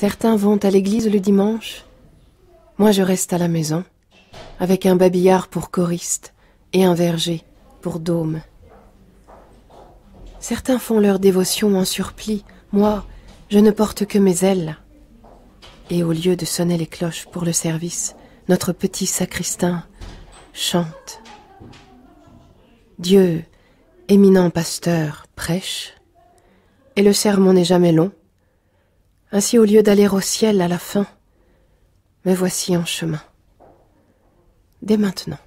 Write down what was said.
Certains vont à l'église le dimanche, moi je reste à la maison, avec un babillard pour choriste et un verger pour dôme. Certains font leur dévotion en surplis, moi je ne porte que mes ailes. Et au lieu de sonner les cloches pour le service, notre petit sacristain chante. Dieu, éminent pasteur, prêche, et le sermon n'est jamais long. Ainsi, au lieu d'aller au ciel à la fin, me voici en chemin. Dès maintenant.